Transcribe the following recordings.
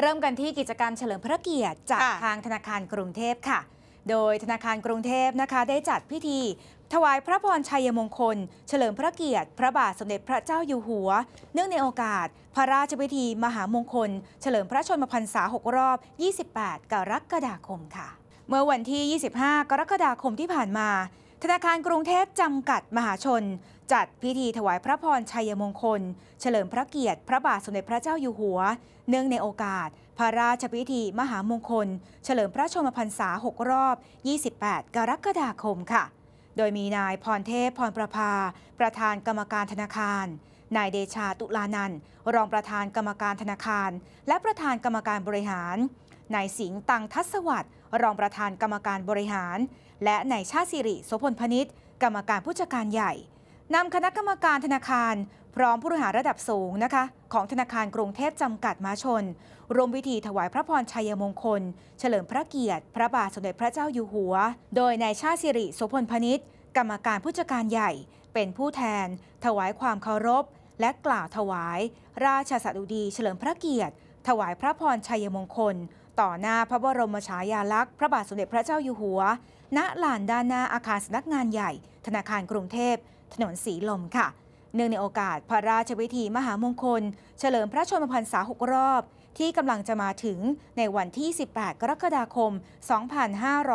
เริ่มกันที่กิจกรรมเฉลิมพระเกียรติจากค่ะทางธนาคารกรุงเทพค่ะ โดยธนาคารกรุงเทพนะคะได้จัดพิธี ถวายพระพรชัยมงคล เฉลิมพระเกียรติ พระบาทสมเด็จพระเจ้าอยู่หัว เนื่องในโอกาส พระราชพิธี มหามงคล เฉลิมพระชนมพรรษา 6 รอบ 28 กรกฎาคมค่ะ เมื่อวันที่ 25 กรกฎาคมที่ผ่านมา ธนาคารกรุงเทพจำกัดมหาชน จัดพิธีถวายพระพรชัยมงคล เฉลิมพระเกียรติ พระบาทสมเด็จพระเจ้าอยู่หัว เนื่องในโอกาส พระราชพิธีมหามงคล เฉลิมพระชนมพรรษา 6 รอบ 28 กรกฎาคมค่ะ โดยมีนายพรเทพพรประภา ประธานกรรมการธนาคาร นายเดชาตุลานันรองประธานกรรมการธนาคาร และประธานกรรมการบริหาร นายสิงห์ตังทัศวัตรรองประธานกรรมการบริหาร และนายชาติสิริโสพลพนิษฐ์กรรมการผู้จัดการใหญ่นำคณะกรรมการธนาคาร พร้อมผู้บริหารระดับสูงนะคะ ของธนาคารกรุงเทพจำกัดมาชนร่วมพิธีถวายพระพรชัยมงคล เฉลิมพระเกียรติ พระบาทสมเด็จพระเจ้าอยู่หัว โดยนายชาติสิริโสพลพนิษฐ์กรรมการผู้จัดการใหญ่ เป็นผู้แทน ถวายความเคารพ และกล่าวถวาย ราชสดุดีเฉลิมพระเกียรติ ถวายพระพรชัยมงคล ต่อหน้าพระบรมฉายาลักษณ์พระบาทสมเด็จพระเจ้าอยู่หัว ณ ลานด้านหน้าอาคารสำนักงานใหญ่ ธนาคารกรุงเทพ ถนนสีลมค่ะ เนื่องในโอกาสพระราชพิธีมหามงคล เฉลิมพระชนมพรรษา6รอบ ที่กำลังจะมาถึงในวันที่ 18 กรกฎาคม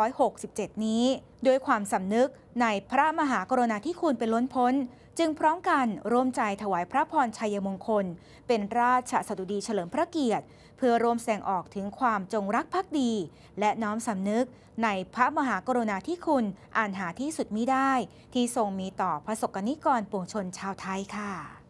2567 นี้ ด้วยความสำนึกในพระมหากรุณาธิคุณเป็นล้นพ้น จึงพร้อมกันร่วมใจถวายพระพรชัยมงคล เป็นราชสดุดีเฉลิมพระเกียรติ เพื่อร่วมแสดงออกถึงความจงรักภักดี และน้อมสำนึกในพระมหากรุณาธิคุณอันหาที่สุดมิได้ ที่ทรงมีต่อพระสกนิกรปวงชนชาวไทยค่ะ